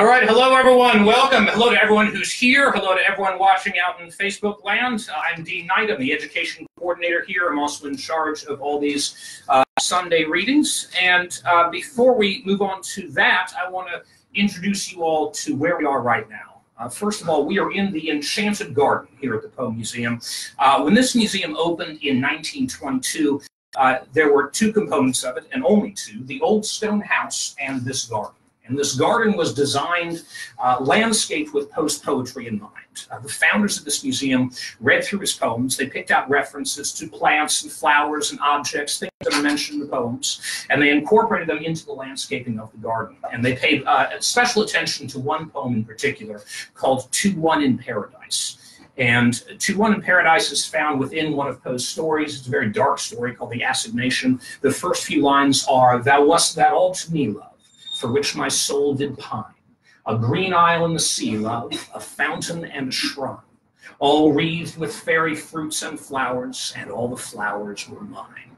All right, hello everyone. Welcome. Hello to everyone who's here. Hello to everyone watching out in Facebook land. I'm Dean Knight. I'm the education coordinator here. I'm also in charge of all these uh, Sunday readings. And uh, before we move on to that, I want to introduce you all to where we are right now. Uh, first of all, we are in the Enchanted Garden here at the Poe Museum. Uh, when this museum opened in 1922, uh, there were two components of it, and only two, the old stone house and this garden. And this garden was designed uh, landscaped with Poe's poetry in mind. Uh, the founders of this museum read through his poems. They picked out references to plants and flowers and objects, things that are mentioned in the poems, and they incorporated them into the landscaping of the garden. And they paid uh, special attention to one poem in particular called To One in Paradise. And To One in Paradise is found within one of Poe's stories. It's a very dark story called The Assignation. The first few lines are, Thou wast that all to me, love for which my soul did pine. A green isle in the sea, love, a fountain and a shrine, all wreathed with fairy fruits and flowers, and all the flowers were mine.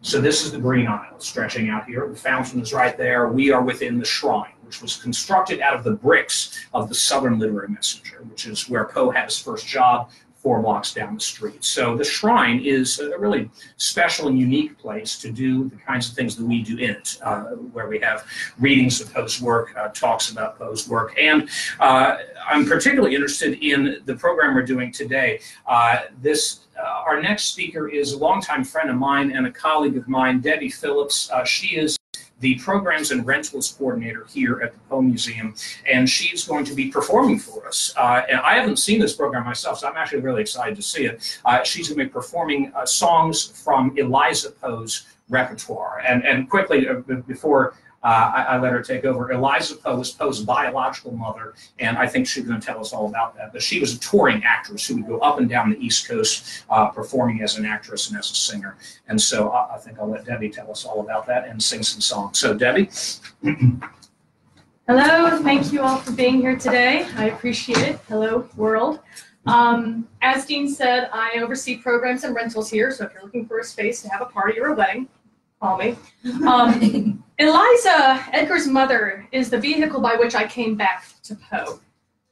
So this is the Green Isle stretching out here. The fountain is right there. We are within the shrine, which was constructed out of the bricks of the Southern Literary Messenger, which is where Poe had his first job four blocks down the street. So the shrine is a really special and unique place to do the kinds of things that we do in it, uh, where we have readings of Poe's work, uh, talks about Poe's work. And uh, I'm particularly interested in the program we're doing today. Uh, this uh, our next speaker is a longtime friend of mine and a colleague of mine, Debbie Phillips. Uh, she is the programs and rentals coordinator here at the Poe Museum, and she's going to be performing for us. Uh, and I haven't seen this program myself, so I'm actually really excited to see it. Uh, she's going to be performing uh, songs from Eliza Poe's repertoire. And, and quickly, uh, before I, I, let her take over. Eliza Poe was Poe's biological mother, and I think she's going to tell us all about that. But she was a touring actress who would go up and down the East Coast uh, performing as an actress and as a singer. And so I, I, think I'll let Debbie tell us all about that and sing some songs. So, Debbie. Hello, thank you all for being here today. I appreciate it. Hello, world. Um, as Dean said, I oversee programs and rentals here, so if you're looking for a space to have a party or a wedding, call me. Um, Eliza, Edgar's mother, is the vehicle by which I came back to Poe.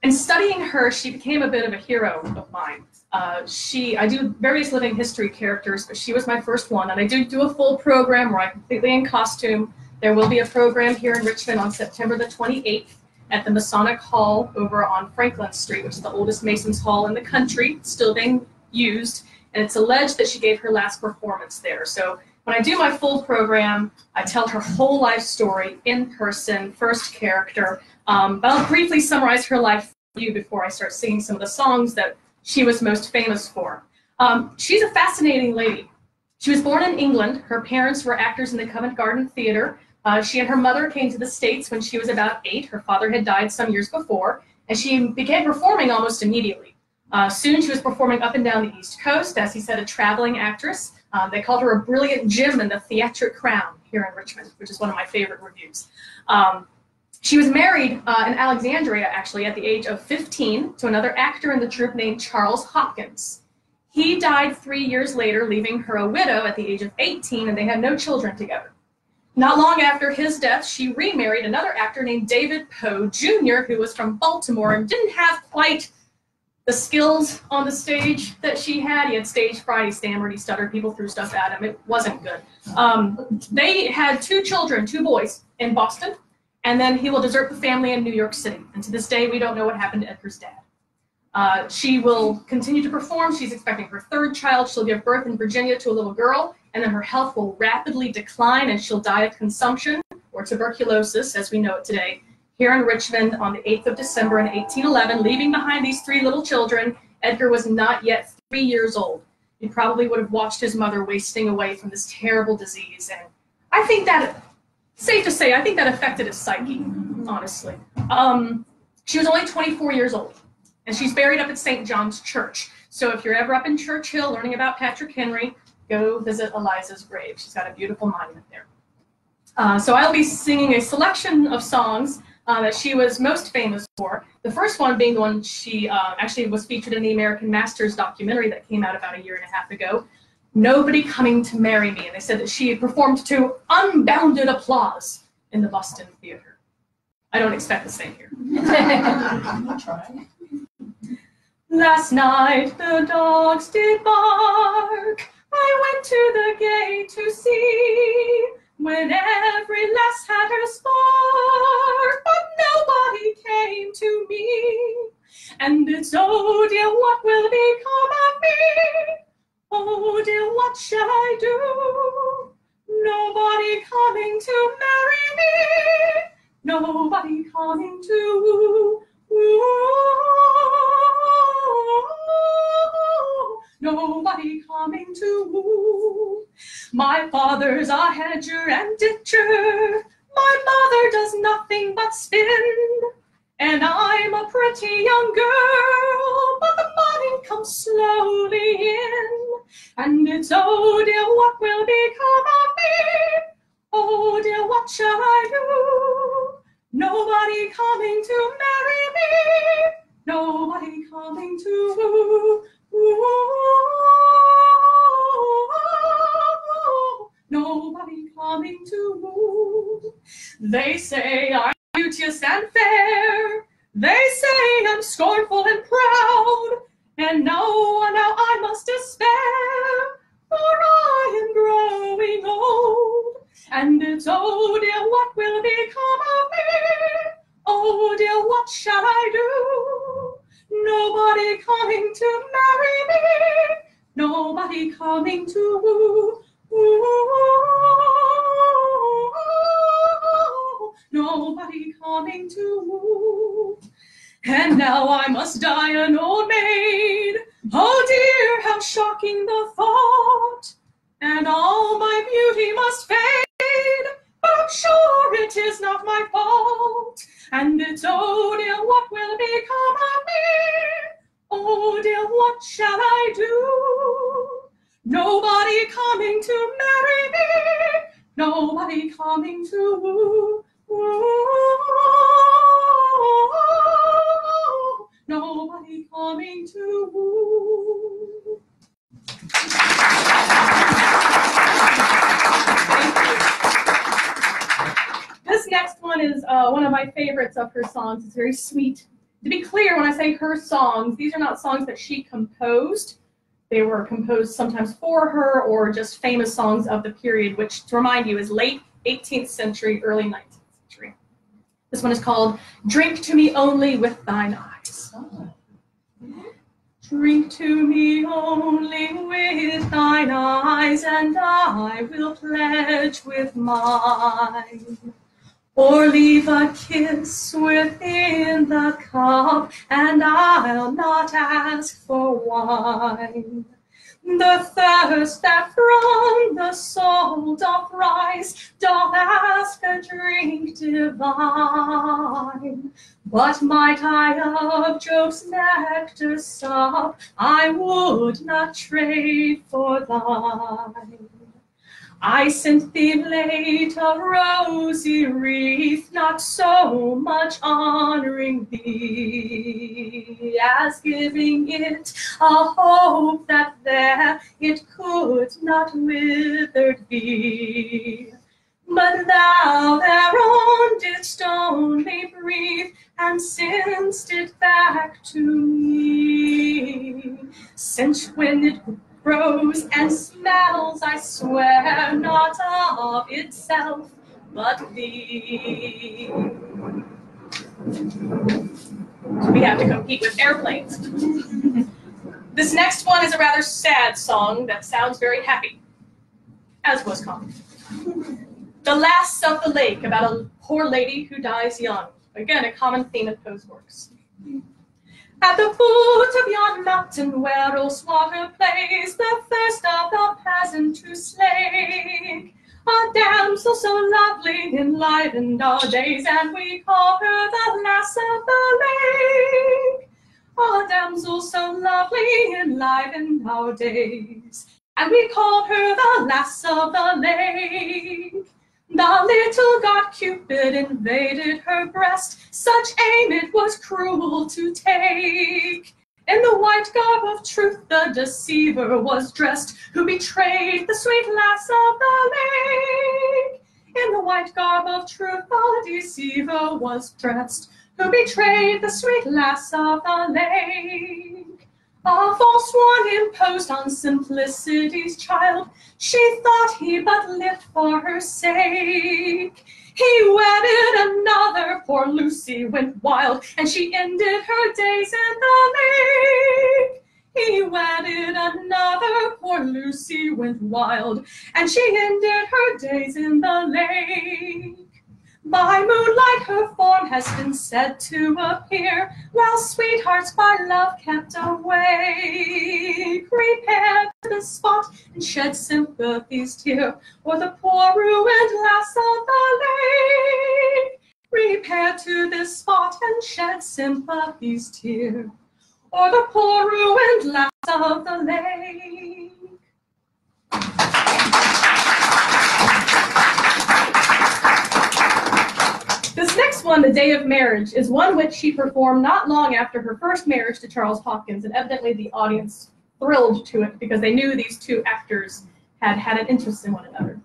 And studying her, she became a bit of a hero of mine. Uh, she, I do various living history characters, but she was my first one, and I do do a full program where I'm completely in costume. There will be a program here in Richmond on September the 28th at the Masonic Hall over on Franklin Street, which is the oldest Masons Hall in the country, still being used. And it's alleged that she gave her last performance there. So when I do my full program, I tell her whole life story in person, first character. Um, but I'll briefly summarize her life for you before I start singing some of the songs that she was most famous for. Um, she's a fascinating lady. She was born in England. Her parents were actors in the Covent Garden Theater. Uh, she and her mother came to the States when she was about eight. Her father had died some years before, and she began performing almost immediately. Uh, soon she was performing up and down the East Coast, as he said, a traveling actress. Uh, they called her a brilliant gem in the theatric crown here in Richmond, which is one of my favorite reviews. Um, she was married uh, in Alexandria, actually, at the age of 15 to another actor in the troupe named Charles Hopkins. He died three years later, leaving her a widow at the age of 18, and they had no children together. Not long after his death, she remarried another actor named David Poe Jr., who was from Baltimore and didn't have quite the skills on the stage that she had. He had stage fright, he stammered, he stuttered, people threw stuff at him. It wasn't good. Um, they had two children, two boys in Boston, and then he will desert the family in New York City. And to this day, we don't know what happened to Edgar's dad. Uh, she will continue to perform. She's expecting her third child. She'll give birth in Virginia to a little girl, and then her health will rapidly decline, and she'll die of consumption or tuberculosis, as we know it today, here in Richmond on the 8th of December in 1811, leaving behind these three little children. Edgar was not yet three years old. He probably would have watched his mother wasting away from this terrible disease. And I think that, safe to say, I think that affected his psyche, honestly. Um, she was only 24 years old, and she's buried up at St. John's Church. So if you're ever up in Church Hill learning about Patrick Henry, go visit Eliza's grave. She's got a beautiful monument there. Uh, so I'll be singing a selection of songs uh, that she was most famous for. The first one being the one she uh, actually was featured in the American Masters documentary that came out about a year and a half ago. Nobody coming to marry me. And they said that she performed to unbounded applause in the Boston Theater. I don't expect the same here. Last night the dogs did bark. I went to the gate to see when every lass had her spark, but nobody came to me. And it's oh dear, what will become of me? Oh dear, what shall I do? Nobody coming to marry me. Nobody coming to Nobody coming to woo. My father's a hedger and ditcher. My mother does nothing but spin. And I'm a pretty young girl, but the money comes slowly in. And it's oh dear, what will become of me? Oh dear, what shall I do? Nobody coming to marry me. Nobody coming to woo. Nobody coming to woo. They say I'm beauteous and fair. They say I'm scornful and proud. And no, now I must despair, for I am growing old. And it's oh dear, what will become of me? Oh dear, what shall I do? Nobody coming to marry me. Nobody coming to woo. Nobody coming to woo. And now I must die an old maid. Oh dear, how shocking the thought. And all my beauty must fade. But I'm sure it is not my fault. And it's oh dear, what will become of me? Oh dear, what shall I do? Nobody coming to marry me. Nobody coming to woo. Nobody coming to woo. This next one is uh, one of my favorites of her songs. It's very sweet. To be clear, when I say her songs, these are not songs that she composed. They were composed sometimes for her or just famous songs of the period, which, to remind you, is late 18th century, early 19th century. This one is called Drink to Me Only with Thine Eyes. Oh. Drink to me only with thine eyes, and I will pledge with mine. Or leave a kiss within the cup, and I'll not ask for wine. The thirst that from the soul doth rise, doth ask a drink divine. But might I of Jove's nectar sup, I would not trade for thine. I sent thee late a rosy wreath, not so much honoring thee as giving it a hope that there it could not withered be. But thou thereon didst only breathe, and send'st it back to me. Since when it grows and smells, I swear, not of itself, but thee. We have to compete with airplanes. this next one is a rather sad song that sounds very happy, as was common. The Lass of the Lake, about a poor lady who dies young. Again, a common theme of Poe's works. At the foot of yon mountain where old Rosewater plays, the thirst of the peasant to slake. A damsel so lovely enlivened our days, and we call her the lass of the lake. A damsel so lovely enlivened our days, and we called her the lass of the lake. The little god Cupid invaded her breast, such aim it was cruel to take. In the white garb of truth the deceiver was dressed, who betrayed the sweet lass of the lake. In the white garb of truth, the deceiver was dressed, who betrayed the sweet lass of the lake. A false one imposed on simplicity's child, she thought he but lived for her sake. He wedded another, poor Lucy went wild, and she ended her days in the lake. He wedded another, poor Lucy went wild, and she ended her days in the lake. By moonlight her form has been said to appear, while sweethearts by love kept away. Repair to the spot and shed sympathy's tear, or the poor ruined lass of the lake. Repair to this spot and shed sympathy's tear, or the poor ruined lass of the lake. This next one, The Day of Marriage, is one which she performed not long after her first marriage to Charles Hopkins, and evidently the audience thrilled to it because they knew these two actors had had an interest in one another.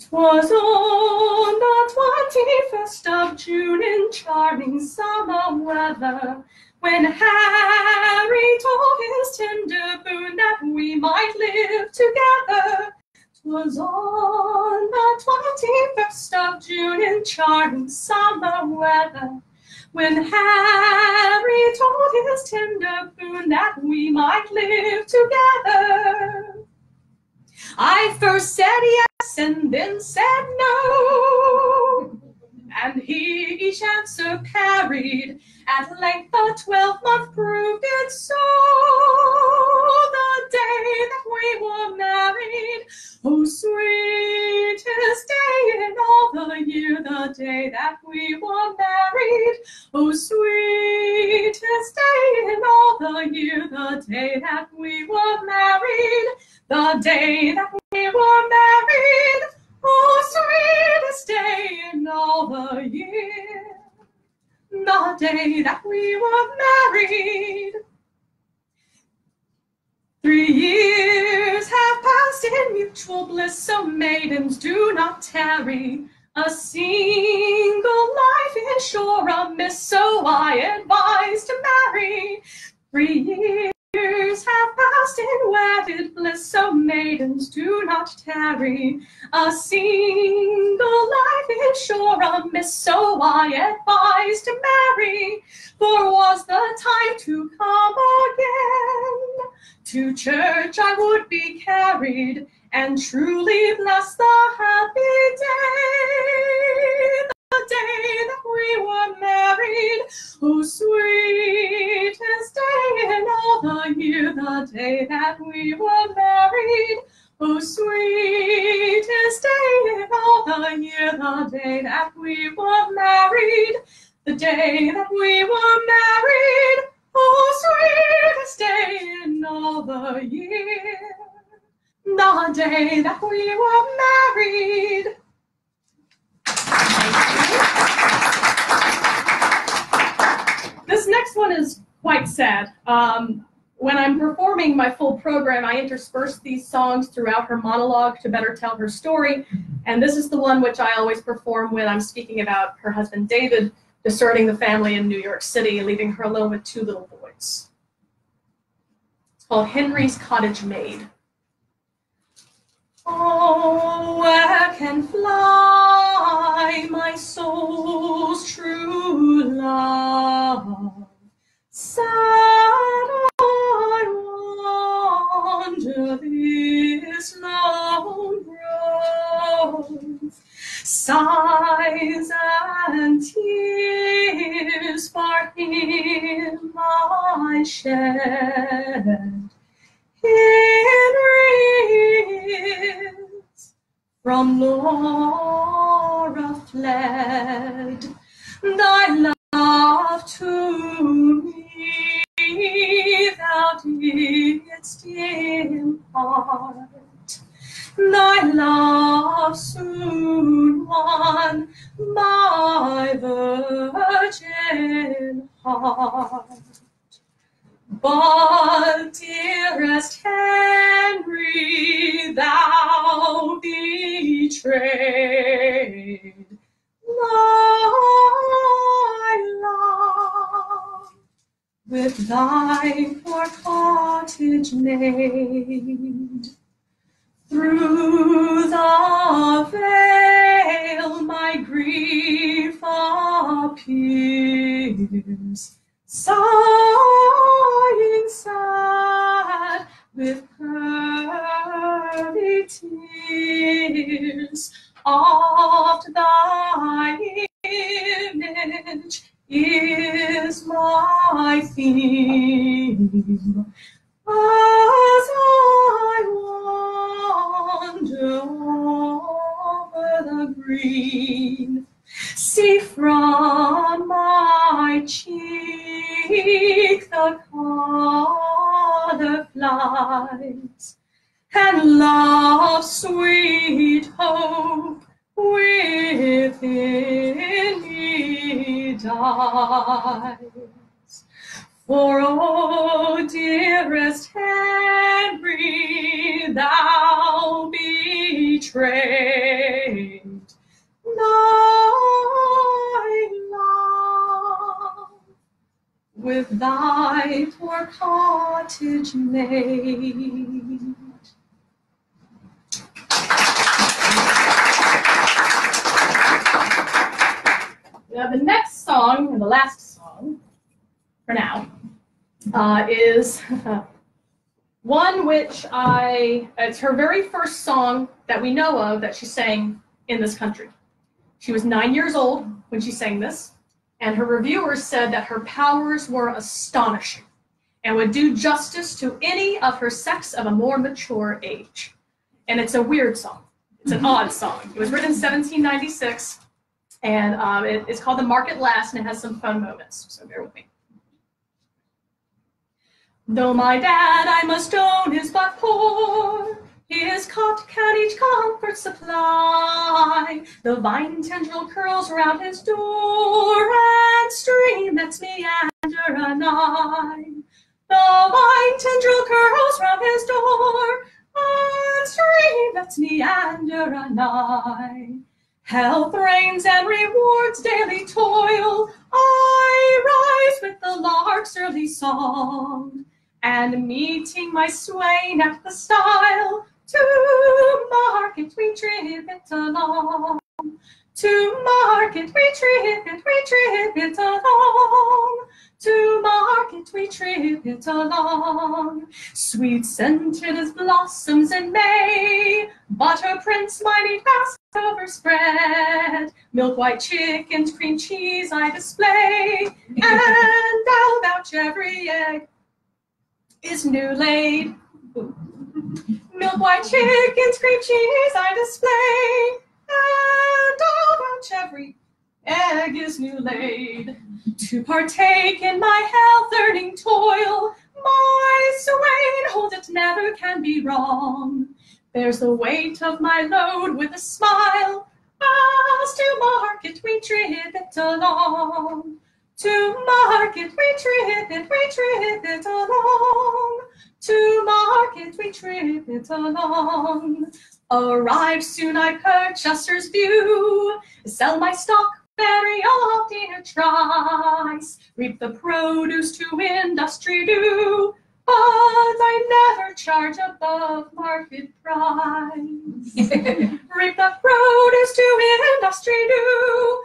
Twas on the twenty-first of June in charming summer weather, when Harry told his tender boon that we might live together. 'Twas on the twenty-first of June in charming summer weather, when Harry told his tender boon that we might live together. I first said yes and then said no, and he each answer carried. At length the twelve-month proved it so. The that we were married, oh sweetest day in all the year, the day that we were married, the day that we were married, oh sweetest day in all the year the day that we were married. Three years have passed in mutual bliss, so maidens do not tarry. A single life is sure a miss, so I advise to marry. Three years have passed in wedded bliss, so maidens do not tarry. A single life is sure a miss, so I advise to marry. For was the time to come again? To church I would be carried, and truly bless the happy day. The day that we were married, oh sweetest day in all the year, the day that we were married. Oh, sweetest day in all the year, the day that we were married, the day that we were married. Oh, sweetest day in all the year, the day that we were married. This next one is quite sad. Um, when I'm performing my full program, I intersperse these songs throughout her monologue to better tell her story. And this is the one which I always perform when I'm speaking about her husband David deserting the family in New York City, leaving her alone with two little boys. It's called Henry's Cottage Maid. Oh, where can fly my soul's true love? Sad I wander this lone grove, sighs and tears for him I shed. Henry's from Laura fled, thy love to me thou didst impart. Thy love soon won my virgin heart. But dearest Henry, thou betrayed. My love, with thy poor cottage maid, through the veil and love's sweet hope within me dies. For, oh, dearest with thy poor cottage maid. Now, the next song, and the last song for now, uh, is one which I, it's her very first song that we know of that she sang in this country. She was nine years old when she sang this, and her reviewers said that her powers were astonishing and would do justice to any of her sex of a more mature age. And it's a weird song. It's an odd song. It was written in 1796, and um, it- it's called The Market Lass, and it has some fun moments, so bear with me. Though my dad, I must own, is but poor, his cot each comfort supply. The vine tendril curls round his door, and streamlets meander anigh. The vine tendril curls round his door, and streamlets meander anigh. Health reigns and rewards daily toil. I rise with the lark's early song, and meeting my swain at the stile, to market we trip it along. To market we trip it, we trip it along. To market we trip it along. Sweet scented as blossoms in May, butter prints mighty fast overspread. Milk white chickens, cream cheese I display, and I'll vouch every egg is new laid. Milk white chickens, cream cheese I display, and vouch every egg is new laid. To partake in my health earning toil, my swain hold it never can be wrong. Bears the weight of my load with a smile, as to market we trip it along. To market we trip it, we trip it along. To market we trip it along. Arrive soon I purchasers view, sell my stock very often a trice, reap the produce to industry due, but I never charge above market price. reap the produce to industry due,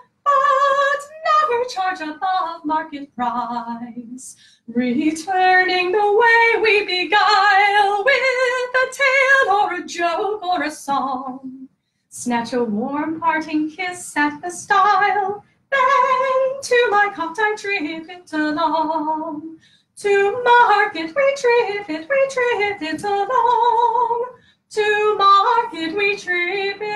but never charge above market price. Returning the way we beguile with a tale or a joke or a song. Snatch a warm parting kiss at the stile, then to my cot I trip it along. To market we trip it, we trip it along. To market we trip it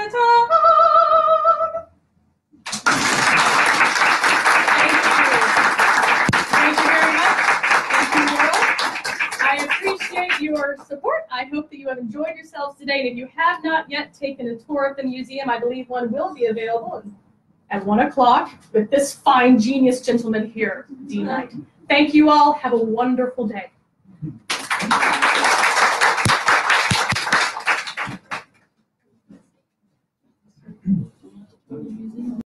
support. I hope that you have enjoyed yourselves today. And if you have not yet taken a tour of the museum, I believe one will be available at one o'clock with this fine genius gentleman here, D Knight. Thank you all. Have a wonderful day.